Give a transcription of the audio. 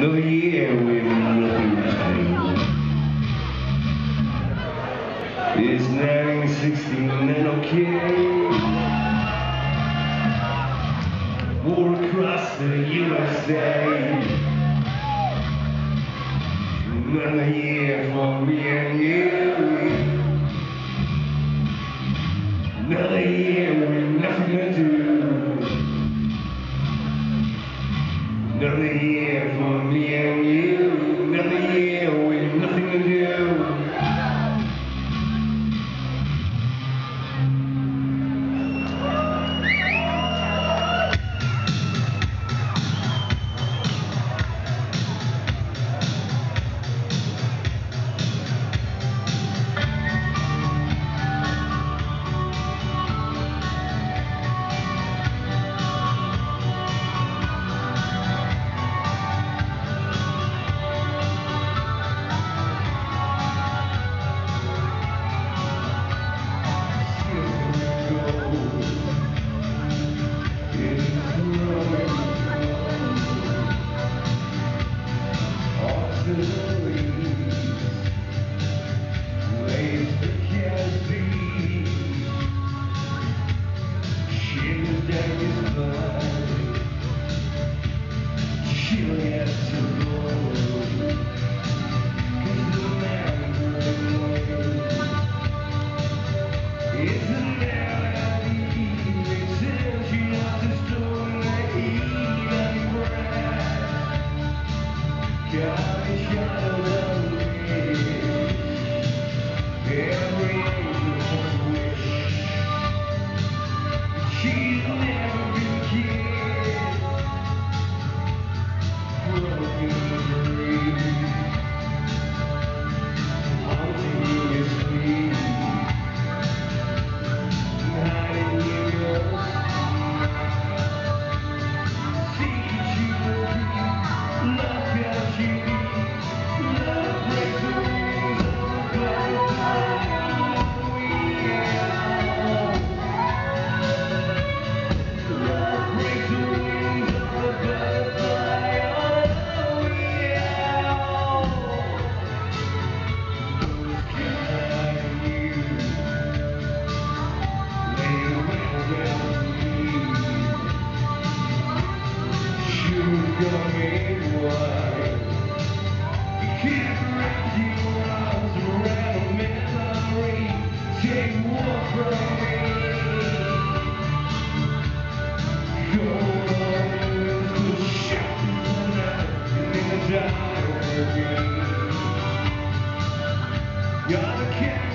Another year with nothing. It's 1969, okay. War across the USA. Another year for me and you. Another The king.